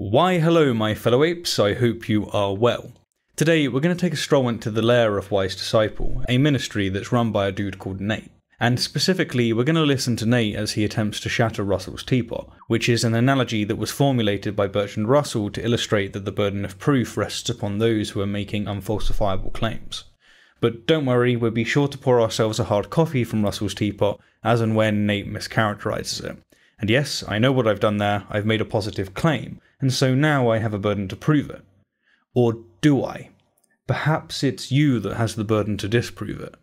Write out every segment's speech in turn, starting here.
Why hello my fellow apes, I hope you are well. Today we're going to take a stroll into the lair of Wise Disciple, a ministry that's run by a dude called Nate. And specifically, we're going to listen to Nate as he attempts to shatter Russell's teapot, which is an analogy that was formulated by Bertrand Russell to illustrate that the burden of proof rests upon those who are making unfalsifiable claims. But don't worry, we'll be sure to pour ourselves a hard coffee from Russell's teapot as and when Nate mischaracterizes it. And yes, I know what I've done there, I've made a positive claim, and so now I have a burden to prove it. Or do I? Perhaps it's you that has the burden to disprove it.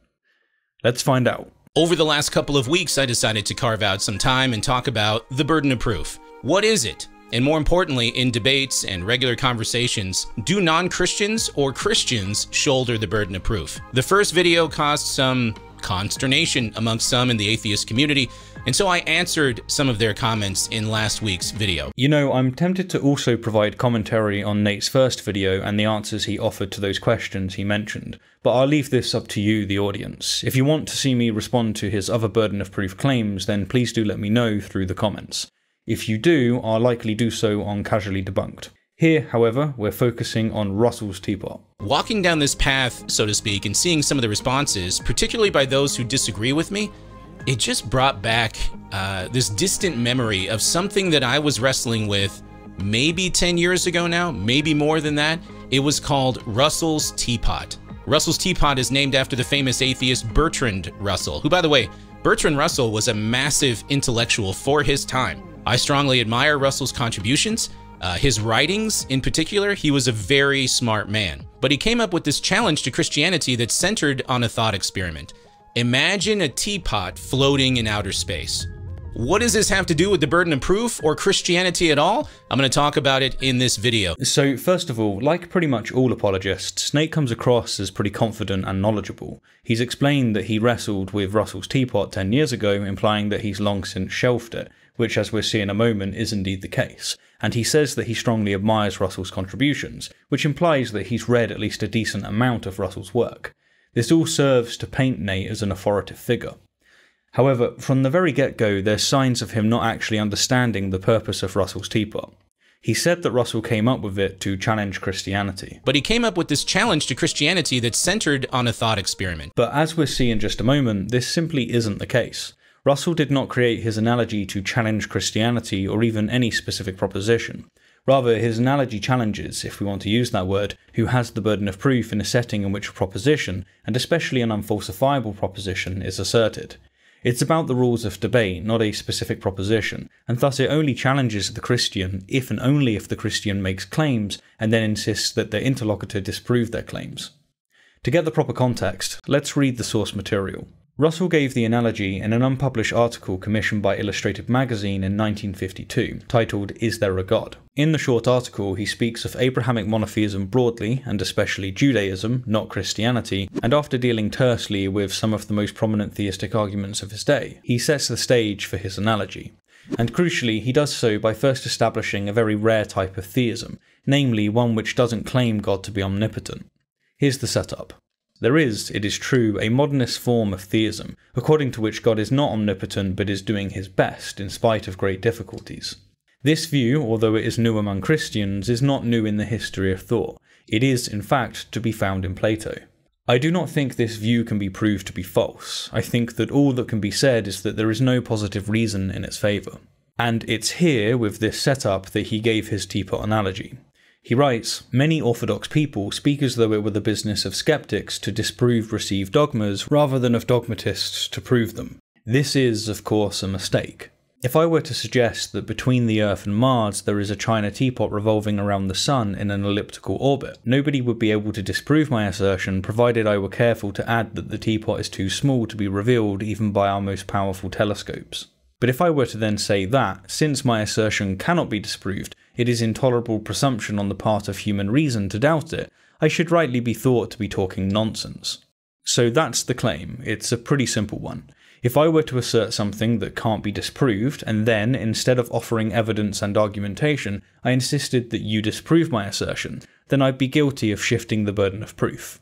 Let's find out. Over the last couple of weeks, I decided to carve out some time and talk about the burden of proof. What is it? And more importantly, in debates and regular conversations, do non Christians or Christians shoulder the burden of proof? The first video caused some consternation amongst some in the atheist community, and so I answered some of their comments in last week's video. You know, I'm tempted to also provide commentary on Nate's first video and the answers he offered to those questions he mentioned, but I'll leave this up to you, the audience. If you want to see me respond to his other burden of proof claims, then please do let me know through the comments. If you do, I'll likely do so on Casually Debunked. Here, however, we're focusing on Russell's teapot. Walking down this path, so to speak, and seeing some of the responses, particularly by those who disagree with me, it just brought back uh, this distant memory of something that I was wrestling with maybe 10 years ago now, maybe more than that. It was called Russell's Teapot. Russell's Teapot is named after the famous atheist Bertrand Russell, who, by the way, Bertrand Russell was a massive intellectual for his time. I strongly admire Russell's contributions, uh, his writings, in particular, he was a very smart man. But he came up with this challenge to Christianity that centered on a thought experiment. Imagine a teapot floating in outer space. What does this have to do with the burden of proof or Christianity at all? I'm going to talk about it in this video. So, first of all, like pretty much all apologists, Nate comes across as pretty confident and knowledgeable. He's explained that he wrestled with Russell's teapot 10 years ago, implying that he's long since shelved it, which, as we'll see in a moment, is indeed the case and he says that he strongly admires Russell's contributions, which implies that he's read at least a decent amount of Russell's work. This all serves to paint Nate as an authoritative figure. However, from the very get go, there's signs of him not actually understanding the purpose of Russell's teapot. He said that Russell came up with it to challenge Christianity. But he came up with this challenge to Christianity that's centered on a thought experiment. But as we'll see in just a moment, this simply isn't the case. Russell did not create his analogy to challenge Christianity or even any specific proposition. Rather, his analogy challenges, if we want to use that word, who has the burden of proof in a setting in which a proposition, and especially an unfalsifiable proposition, is asserted. It's about the rules of debate, not a specific proposition, and thus it only challenges the Christian if and only if the Christian makes claims and then insists that their interlocutor disprove their claims. To get the proper context, let's read the source material. Russell gave the analogy in an unpublished article commissioned by Illustrated Magazine in 1952, titled Is There a God? In the short article, he speaks of Abrahamic monotheism broadly, and especially Judaism, not Christianity, and after dealing tersely with some of the most prominent theistic arguments of his day, he sets the stage for his analogy. And crucially, he does so by first establishing a very rare type of theism, namely one which doesn't claim God to be omnipotent. Here's the setup. There is, it is true, a modernist form of theism, according to which God is not omnipotent but is doing his best in spite of great difficulties. This view, although it is new among Christians, is not new in the history of thought. It is, in fact, to be found in Plato. I do not think this view can be proved to be false. I think that all that can be said is that there is no positive reason in its favour. And it's here, with this setup, that he gave his teapot analogy. He writes Many Orthodox people speak as though it were the business of skeptics to disprove received dogmas rather than of dogmatists to prove them. This is, of course, a mistake. If I were to suggest that between the Earth and Mars there is a china teapot revolving around the Sun in an elliptical orbit, nobody would be able to disprove my assertion provided I were careful to add that the teapot is too small to be revealed even by our most powerful telescopes. But if I were to then say that, since my assertion cannot be disproved, it is intolerable presumption on the part of human reason to doubt it, I should rightly be thought to be talking nonsense. So that's the claim, it's a pretty simple one. If I were to assert something that can't be disproved, and then, instead of offering evidence and argumentation, I insisted that you disprove my assertion, then I'd be guilty of shifting the burden of proof.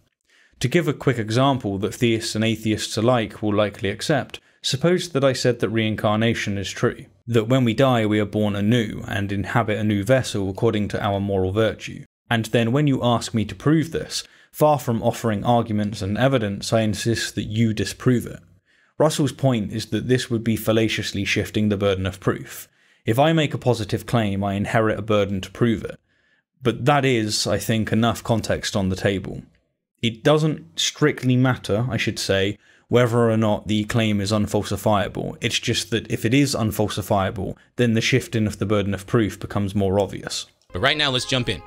To give a quick example that theists and atheists alike will likely accept, Suppose that I said that reincarnation is true, that when we die we are born anew and inhabit a new vessel according to our moral virtue. And then when you ask me to prove this, far from offering arguments and evidence, I insist that you disprove it. Russell's point is that this would be fallaciously shifting the burden of proof. If I make a positive claim, I inherit a burden to prove it. But that is, I think, enough context on the table. It doesn't strictly matter, I should say, whether or not the claim is unfalsifiable. It's just that if it is unfalsifiable, then the shifting of the burden of proof becomes more obvious. But right now, let's jump in.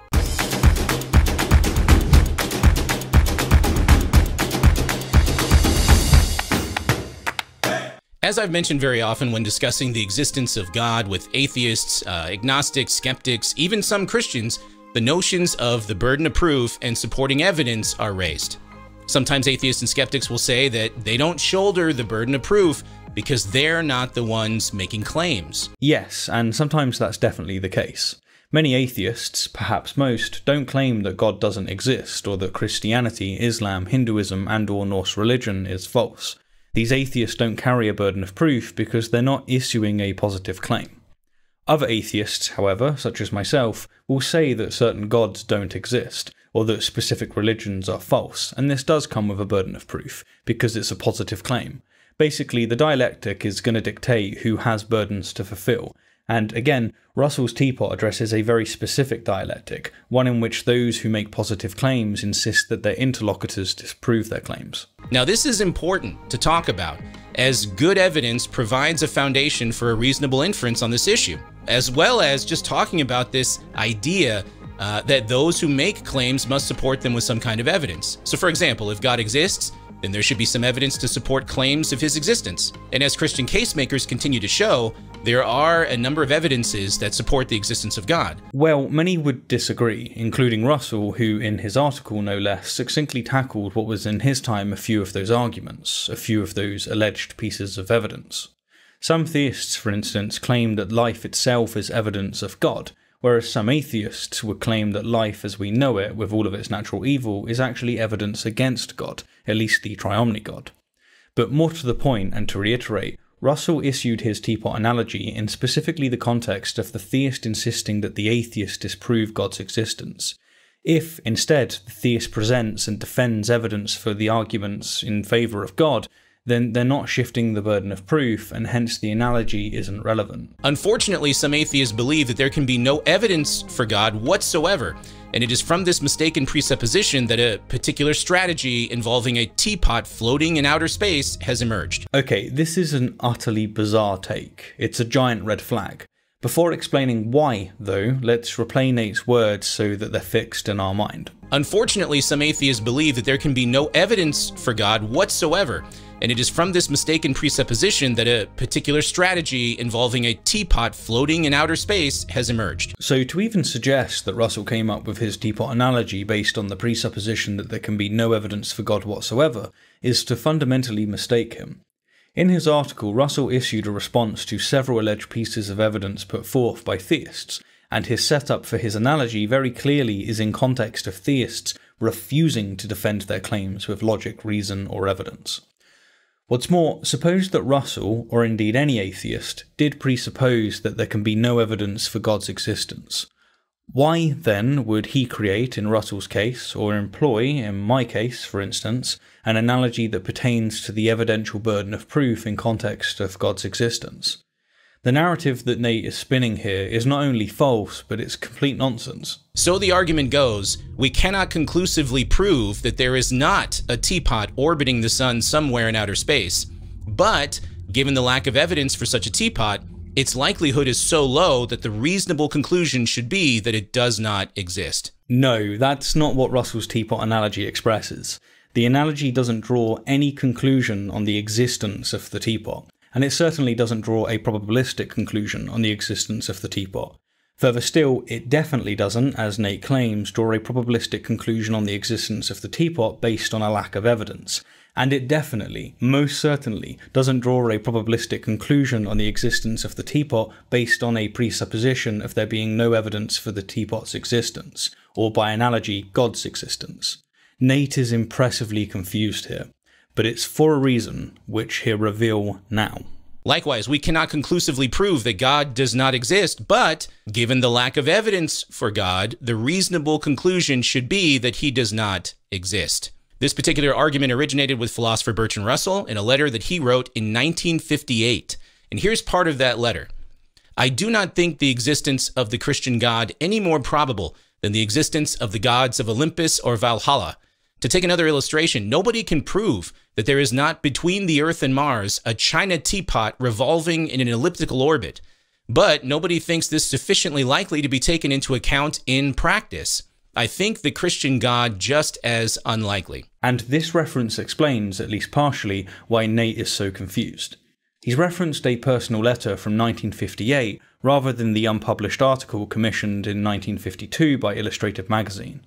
As I've mentioned very often when discussing the existence of God with atheists, uh, agnostics, skeptics, even some Christians, the notions of the burden of proof and supporting evidence are raised. Sometimes atheists and skeptics will say that they don't shoulder the burden of proof because they're not the ones making claims. Yes, and sometimes that's definitely the case. Many atheists, perhaps most, don't claim that God doesn't exist or that Christianity, Islam, Hinduism, and or Norse religion is false. These atheists don't carry a burden of proof because they're not issuing a positive claim. Other atheists, however, such as myself, will say that certain gods don't exist, or that specific religions are false, and this does come with a burden of proof, because it's a positive claim. Basically, the dialectic is going to dictate who has burdens to fulfill, and again, Russell's teapot addresses a very specific dialectic, one in which those who make positive claims insist that their interlocutors disprove their claims. Now, this is important to talk about, as good evidence provides a foundation for a reasonable inference on this issue, as well as just talking about this idea uh, that those who make claims must support them with some kind of evidence. So, for example, if God exists, then there should be some evidence to support claims of his existence. And as Christian casemakers continue to show, there are a number of evidences that support the existence of God. Well, many would disagree, including Russell, who, in his article no less, succinctly tackled what was in his time a few of those arguments, a few of those alleged pieces of evidence. Some theists, for instance, claim that life itself is evidence of God, whereas some atheists would claim that life as we know it, with all of its natural evil, is actually evidence against God, at least the triomni God. But more to the point, and to reiterate, Russell issued his teapot analogy in specifically the context of the theist insisting that the atheist disprove God's existence. If, instead, the theist presents and defends evidence for the arguments in favour of God, then they're not shifting the burden of proof, and hence the analogy isn't relevant. Unfortunately, some atheists believe that there can be no evidence for God whatsoever, and it is from this mistaken presupposition that a particular strategy involving a teapot floating in outer space has emerged. Okay, this is an utterly bizarre take. It's a giant red flag. Before explaining why, though, let's replay Nate's words so that they're fixed in our mind. Unfortunately, some atheists believe that there can be no evidence for God whatsoever, and it is from this mistaken presupposition that a particular strategy involving a teapot floating in outer space has emerged. So, to even suggest that Russell came up with his teapot analogy based on the presupposition that there can be no evidence for God whatsoever is to fundamentally mistake him. In his article, Russell issued a response to several alleged pieces of evidence put forth by theists, and his setup for his analogy very clearly is in context of theists refusing to defend their claims with logic, reason, or evidence. What's more, suppose that Russell, or indeed any atheist, did presuppose that there can be no evidence for God's existence. Why, then, would he create, in Russell's case, or employ, in my case, for instance, an analogy that pertains to the evidential burden of proof in context of God's existence? The narrative that Nate is spinning here is not only false, but it's complete nonsense. So the argument goes, we cannot conclusively prove that there is not a teapot orbiting the sun somewhere in outer space. But, given the lack of evidence for such a teapot, its likelihood is so low that the reasonable conclusion should be that it does not exist. No, that's not what Russell's teapot analogy expresses. The analogy doesn't draw any conclusion on the existence of the teapot and it certainly doesn't draw a probabilistic conclusion on the existence of the teapot. Further still, it definitely doesn't, as Nate claims, draw a probabilistic conclusion on the existence of the teapot based on a lack of evidence. And it definitely, most certainly, doesn't draw a probabilistic conclusion on the existence of the teapot based on a presupposition of there being no evidence for the teapot's existence, or by analogy, God's existence. Nate is impressively confused here. But it's for a reason which he'll reveal now. Likewise, we cannot conclusively prove that God does not exist, but given the lack of evidence for God, the reasonable conclusion should be that he does not exist. This particular argument originated with philosopher Bertrand Russell in a letter that he wrote in 1958. And here's part of that letter. I do not think the existence of the Christian God any more probable than the existence of the gods of Olympus or Valhalla. To take another illustration, nobody can prove that there is not between the Earth and Mars a china teapot revolving in an elliptical orbit, but nobody thinks this sufficiently likely to be taken into account in practice. I think the Christian God just as unlikely. And this reference explains, at least partially, why Nate is so confused. He's referenced a personal letter from 1958 rather than the unpublished article commissioned in 1952 by Illustrated Magazine.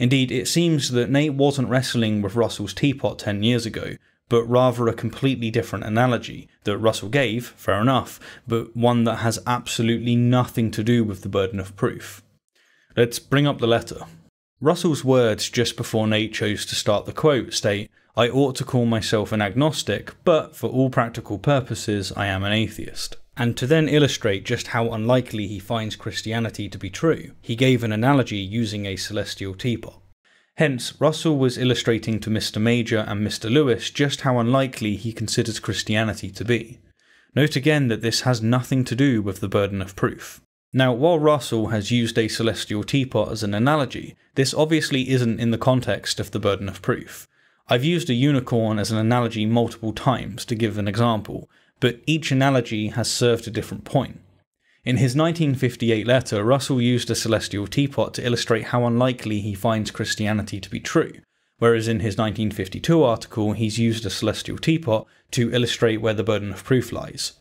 Indeed, it seems that Nate wasn't wrestling with Russell's teapot 10 years ago, but rather a completely different analogy that Russell gave, fair enough, but one that has absolutely nothing to do with the burden of proof. Let's bring up the letter. Russell's words just before Nate chose to start the quote state, I ought to call myself an agnostic, but for all practical purposes, I am an atheist. And to then illustrate just how unlikely he finds Christianity to be true, he gave an analogy using a celestial teapot. Hence, Russell was illustrating to Mr. Major and Mr. Lewis just how unlikely he considers Christianity to be. Note again that this has nothing to do with the burden of proof. Now, while Russell has used a celestial teapot as an analogy, this obviously isn't in the context of the burden of proof. I've used a unicorn as an analogy multiple times to give an example, but each analogy has served a different point. In his 1958 letter, Russell used a celestial teapot to illustrate how unlikely he finds Christianity to be true, whereas in his 1952 article, he's used a celestial teapot to illustrate where the burden of proof lies.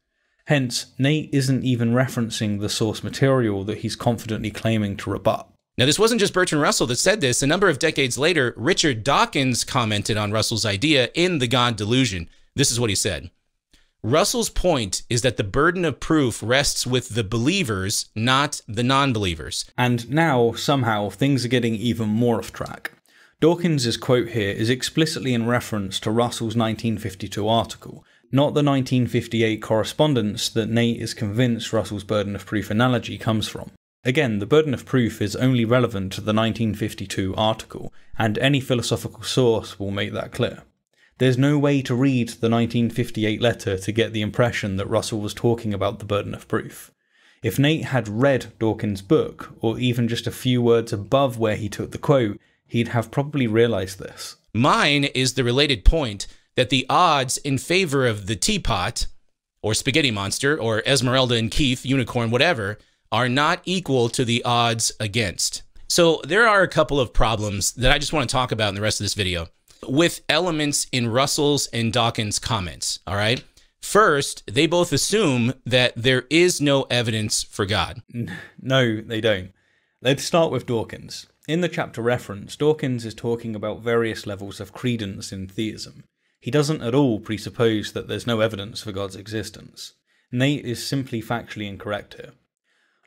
Hence, Nate isn't even referencing the source material that he's confidently claiming to rebut. Now, this wasn't just Bertrand Russell that said this. A number of decades later, Richard Dawkins commented on Russell's idea in The God Delusion. This is what he said Russell's point is that the burden of proof rests with the believers, not the non believers. And now, somehow, things are getting even more off track. Dawkins' quote here is explicitly in reference to Russell's 1952 article, not the 1958 correspondence that Nate is convinced Russell's burden of proof analogy comes from. Again, the burden of proof is only relevant to the 1952 article, and any philosophical source will make that clear. There's no way to read the 1958 letter to get the impression that Russell was talking about the burden of proof. If Nate had read Dawkins' book, or even just a few words above where he took the quote, he'd have probably realized this. Mine is the related point that the odds in favor of the teapot, or spaghetti monster, or Esmeralda and Keith, unicorn, whatever, are not equal to the odds against. So there are a couple of problems that I just want to talk about in the rest of this video with elements in Russell's and Dawkins' comments. All right. First, they both assume that there is no evidence for God. No, they don't. Let's start with Dawkins. In the chapter reference, Dawkins is talking about various levels of credence in theism. He doesn't at all presuppose that there's no evidence for God's existence. Nate is simply factually incorrect here.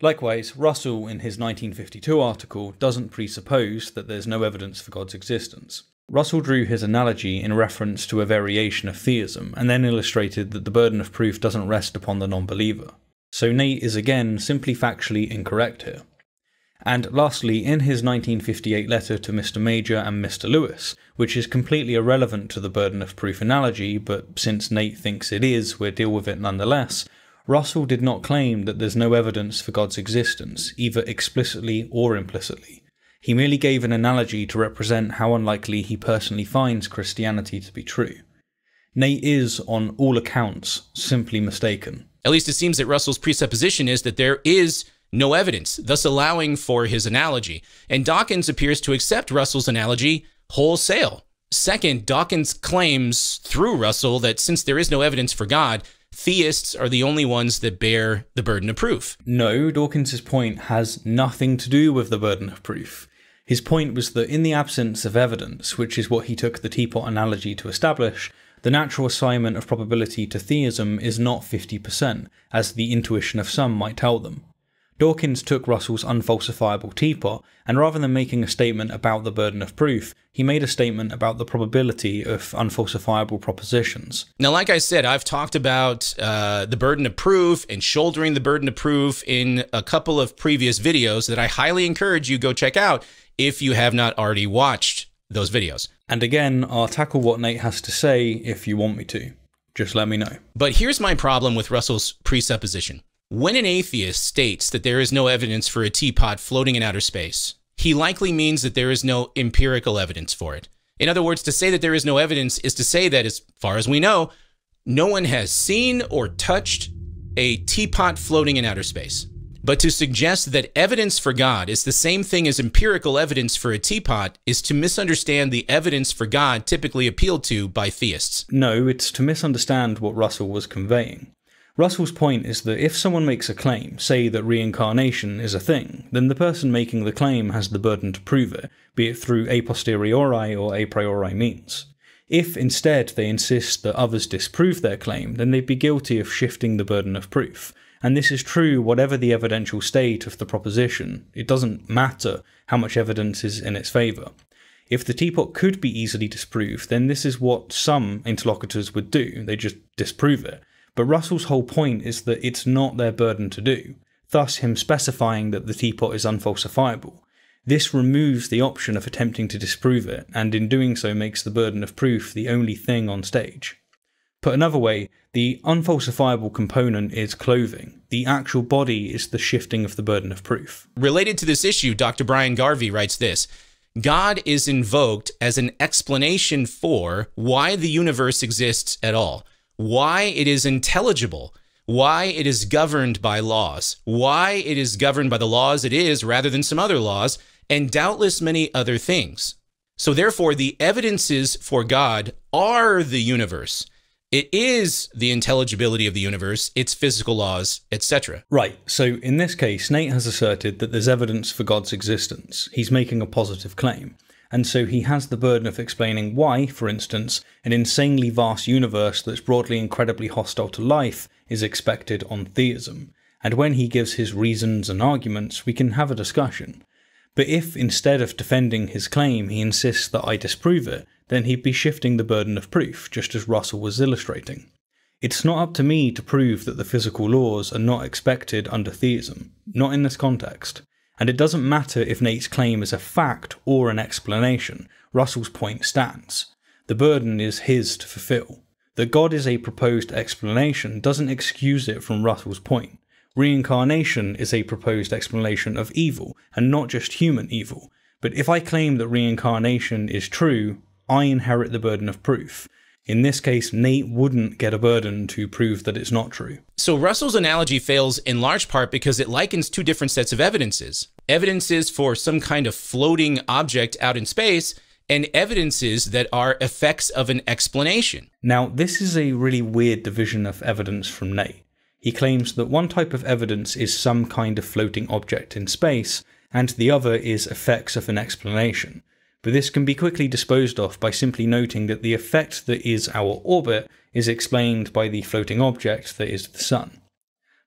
Likewise, Russell, in his 1952 article, doesn't presuppose that there's no evidence for God's existence. Russell drew his analogy in reference to a variation of theism, and then illustrated that the burden of proof doesn't rest upon the non believer. So Nate is again simply factually incorrect here. And lastly, in his 1958 letter to Mr. Major and Mr. Lewis, which is completely irrelevant to the burden of proof analogy, but since Nate thinks it is, we'll deal with it nonetheless, Russell did not claim that there's no evidence for God's existence, either explicitly or implicitly. He merely gave an analogy to represent how unlikely he personally finds Christianity to be true. Nate is, on all accounts, simply mistaken. At least it seems that Russell's presupposition is that there is no evidence, thus allowing for his analogy. And Dawkins appears to accept Russell's analogy wholesale. Second, Dawkins claims through Russell that since there is no evidence for God, theists are the only ones that bear the burden of proof. No, Dawkins' point has nothing to do with the burden of proof. His point was that in the absence of evidence, which is what he took the teapot analogy to establish, the natural assignment of probability to theism is not 50%, as the intuition of some might tell them. Dawkins took Russell's unfalsifiable teapot, and rather than making a statement about the burden of proof, he made a statement about the probability of unfalsifiable propositions. Now, like I said, I've talked about uh, the burden of proof and shouldering the burden of proof in a couple of previous videos that I highly encourage you go check out if you have not already watched those videos. And again, I'll tackle what Nate has to say if you want me to. Just let me know. But here's my problem with Russell's presupposition. When an atheist states that there is no evidence for a teapot floating in outer space, he likely means that there is no empirical evidence for it. In other words, to say that there is no evidence is to say that, as far as we know, no one has seen or touched a teapot floating in outer space. But to suggest that evidence for God is the same thing as empirical evidence for a teapot is to misunderstand the evidence for God typically appealed to by theists. No, it's to misunderstand what Russell was conveying. Russell's point is that if someone makes a claim, say that reincarnation is a thing, then the person making the claim has the burden to prove it, be it through a posteriori or a priori means. If instead they insist that others disprove their claim, then they'd be guilty of shifting the burden of proof. And this is true whatever the evidential state of the proposition. It doesn't matter how much evidence is in its favour. If the teapot could be easily disproved, then this is what some interlocutors would do, they just disprove it. But Russell's whole point is that it's not their burden to do, thus, him specifying that the teapot is unfalsifiable. This removes the option of attempting to disprove it, and in doing so makes the burden of proof the only thing on stage. Put another way, the unfalsifiable component is clothing. The actual body is the shifting of the burden of proof. Related to this issue, Dr. Brian Garvey writes this God is invoked as an explanation for why the universe exists at all why it is intelligible, why it is governed by laws, why it is governed by the laws it is rather than some other laws, and doubtless many other things. So, therefore, the evidences for God are the universe. It is the intelligibility of the universe, its physical laws, etc. Right, so in this case, Nate has asserted that there's evidence for God's existence. He's making a positive claim and so he has the burden of explaining why, for instance, an insanely vast universe that's broadly incredibly hostile to life is expected on theism. And when he gives his reasons and arguments, we can have a discussion. But if instead of defending his claim he insists that I disprove it, then he'd be shifting the burden of proof, just as Russell was illustrating. It's not up to me to prove that the physical laws are not expected under theism, not in this context. And it doesn't matter if Nate's claim is a fact or an explanation, Russell's point stands. The burden is his to fulfill. That God is a proposed explanation doesn't excuse it from Russell's point. Reincarnation is a proposed explanation of evil, and not just human evil. But if I claim that reincarnation is true, I inherit the burden of proof. In this case, Nate wouldn't get a burden to prove that it's not true. So Russell's analogy fails in large part because it likens two different sets of evidences. Evidences for some kind of floating object out in space and evidences that are effects of an explanation. Now, this is a really weird division of evidence from Nate. He claims that one type of evidence is some kind of floating object in space, and the other is effects of an explanation but this can be quickly disposed of by simply noting that the effect that is our orbit is explained by the floating object that is the Sun.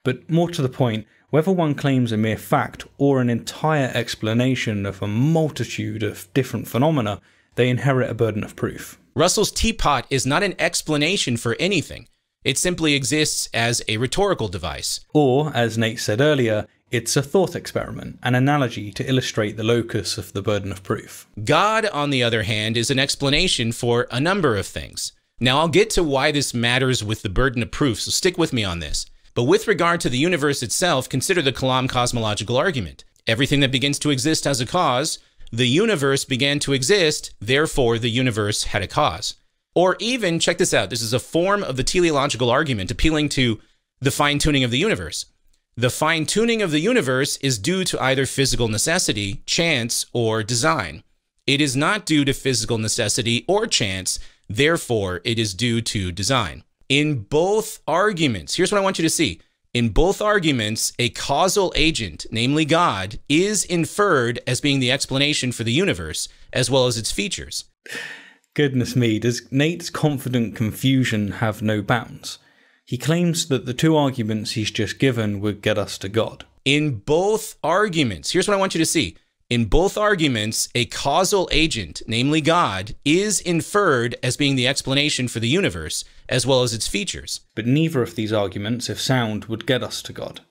But more to the point, whether one claims a mere fact or an entire explanation of a multitude of different phenomena, they inherit a burden of proof. Russell's teapot is not an explanation for anything. It simply exists as a rhetorical device. Or, as Nate said earlier, it's a thought experiment, an analogy to illustrate the locus of the burden of proof. God, on the other hand, is an explanation for a number of things. Now, I'll get to why this matters with the burden of proof, so stick with me on this. But with regard to the universe itself, consider the Kalam cosmological argument. Everything that begins to exist has a cause. The universe began to exist, therefore, the universe had a cause. Or even, check this out, this is a form of the teleological argument appealing to the fine tuning of the universe. The fine tuning of the universe is due to either physical necessity, chance, or design. It is not due to physical necessity or chance, therefore, it is due to design. In both arguments, here's what I want you to see. In both arguments, a causal agent, namely God, is inferred as being the explanation for the universe, as well as its features. Goodness me, does Nate's confident confusion have no bounds? He claims that the two arguments he's just given would get us to God. In both arguments, here's what I want you to see. In both arguments, a causal agent, namely God, is inferred as being the explanation for the universe, as well as its features. But neither of these arguments, if sound, would get us to God.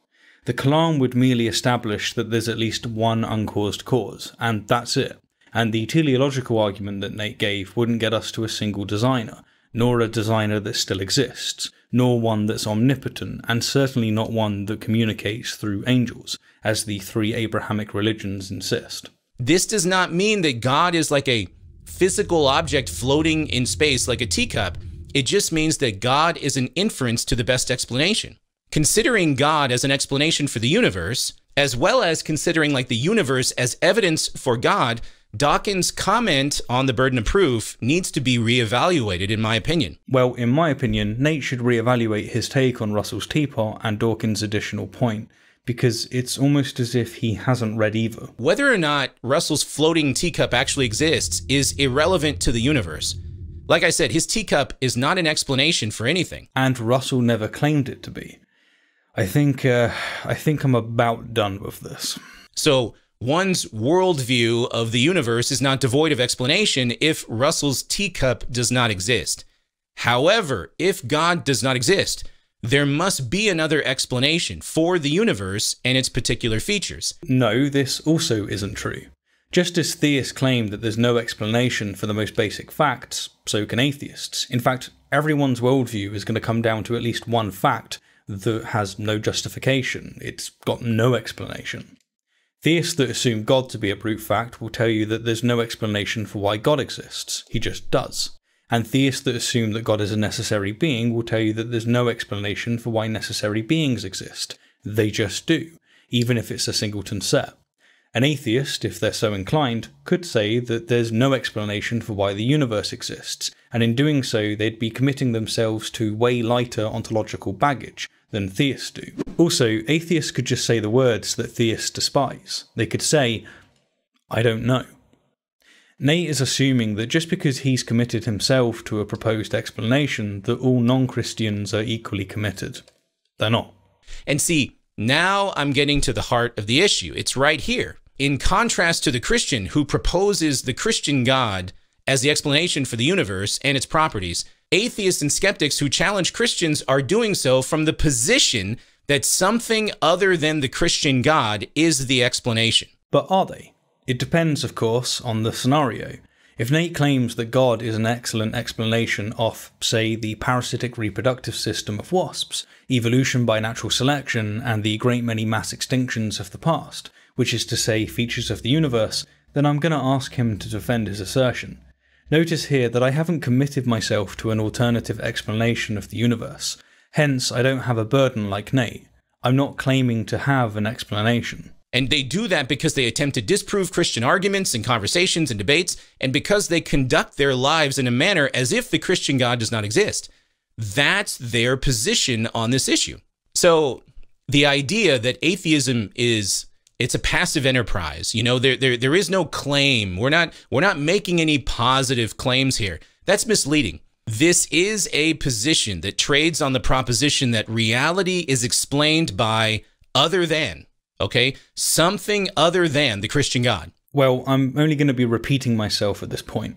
The Kalam would merely establish that there's at least one uncaused cause, and that's it. And the teleological argument that Nate gave wouldn't get us to a single designer, nor a designer that still exists, nor one that's omnipotent, and certainly not one that communicates through angels, as the three Abrahamic religions insist. This does not mean that God is like a physical object floating in space like a teacup. It just means that God is an inference to the best explanation. Considering God as an explanation for the universe, as well as considering like the universe as evidence for God, Dawkins' comment on the burden of proof needs to be reevaluated, in my opinion. Well, in my opinion, Nate should reevaluate his take on Russell's teapot and Dawkins' additional point, because it's almost as if he hasn't read either. Whether or not Russell's floating teacup actually exists is irrelevant to the universe. Like I said, his teacup is not an explanation for anything. And Russell never claimed it to be. I think, uh, I think I'm about done with this. So, one's worldview of the universe is not devoid of explanation if Russell's teacup does not exist. However, if God does not exist, there must be another explanation for the universe and its particular features. No, this also isn't true. Just as theists claim that there's no explanation for the most basic facts, so can atheists. In fact, everyone's worldview is going to come down to at least one fact that has no justification. It's got no explanation. Theists that assume God to be a brute fact will tell you that there's no explanation for why God exists, he just does. And theists that assume that God is a necessary being will tell you that there's no explanation for why necessary beings exist, they just do, even if it's a singleton set. An atheist, if they're so inclined, could say that there's no explanation for why the universe exists, and in doing so, they'd be committing themselves to way lighter ontological baggage than theists do. Also, atheists could just say the words that theists despise. They could say, I don't know. Nate is assuming that just because he's committed himself to a proposed explanation, that all non Christians are equally committed. They're not. And see, now I'm getting to the heart of the issue. It's right here. In contrast to the Christian who proposes the Christian God as the explanation for the universe and its properties, atheists and skeptics who challenge Christians are doing so from the position that something other than the Christian God is the explanation. But are they? It depends, of course, on the scenario. If Nate claims that God is an excellent explanation of, say, the parasitic reproductive system of wasps, evolution by natural selection, and the great many mass extinctions of the past, which is to say, features of the universe, then I'm going to ask him to defend his assertion. Notice here that I haven't committed myself to an alternative explanation of the universe, hence, I don't have a burden like Nate. I'm not claiming to have an explanation. And they do that because they attempt to disprove Christian arguments and conversations and debates, and because they conduct their lives in a manner as if the Christian God does not exist. That's their position on this issue. So the idea that atheism is it's a passive enterprise. You know, there, there there is no claim. We're not we're not making any positive claims here. That's misleading. This is a position that trades on the proposition that reality is explained by other than, okay? Something other than the Christian God. Well, I'm only going to be repeating myself at this point.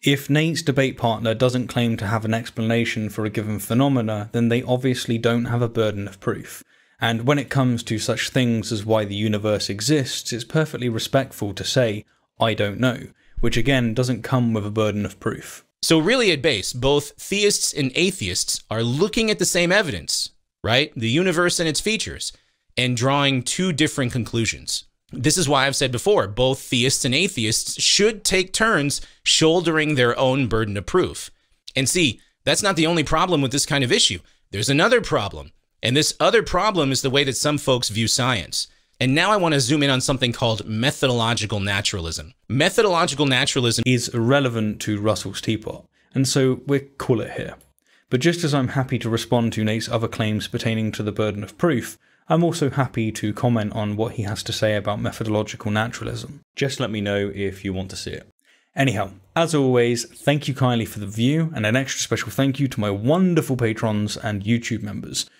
If Nate's debate partner doesn't claim to have an explanation for a given phenomena, then they obviously don't have a burden of proof. And when it comes to such things as why the universe exists, it's perfectly respectful to say, I don't know, which again doesn't come with a burden of proof. So, really, at base, both theists and atheists are looking at the same evidence, right? The universe and its features, and drawing two different conclusions. This is why I've said before both theists and atheists should take turns shouldering their own burden of proof. And see, that's not the only problem with this kind of issue. There's another problem. And this other problem is the way that some folks view science. And now I want to zoom in on something called methodological naturalism. Methodological naturalism is irrelevant to Russell's teapot, and so we'll call it here. But just as I'm happy to respond to Nate's other claims pertaining to the burden of proof, I'm also happy to comment on what he has to say about methodological naturalism. Just let me know if you want to see it. Anyhow, as always, thank you kindly for the view, and an extra special thank you to my wonderful patrons and YouTube members.